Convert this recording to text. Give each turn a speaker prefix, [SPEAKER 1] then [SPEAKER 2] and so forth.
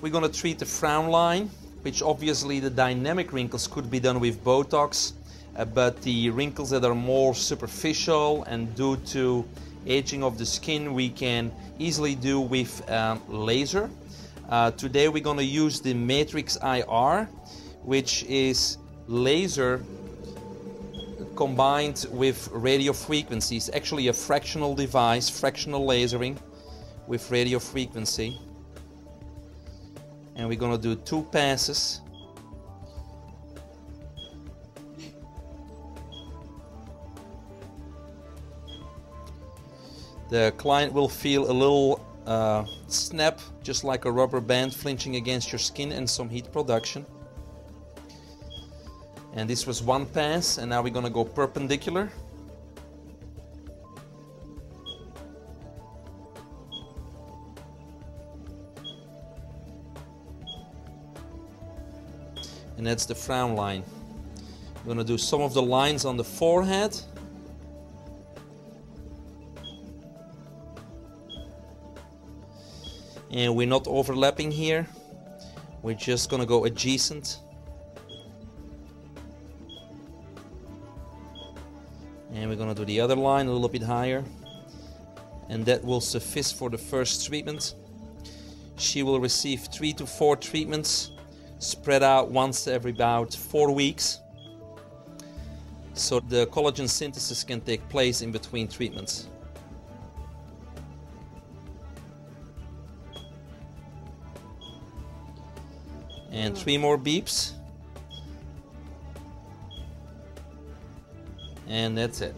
[SPEAKER 1] we're going to treat the frown line, which obviously the dynamic wrinkles could be done with Botox, uh, but the wrinkles that are more superficial and due to aging of the skin, we can easily do with um, laser. Uh, today we're going to use the Matrix IR, which is laser combined with radio frequencies. Actually a fractional device, fractional lasering with radio frequency. And we're gonna do two passes. The client will feel a little uh, snap, just like a rubber band flinching against your skin and some heat production. And this was one pass, and now we're gonna go perpendicular. And that's the frown line. I'm gonna do some of the lines on the forehead. And we're not overlapping here. We're just gonna go adjacent. and we're gonna do the other line a little bit higher and that will suffice for the first treatment she will receive three to four treatments spread out once every about four weeks so the collagen synthesis can take place in between treatments. And three more beeps. And that's it